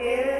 Él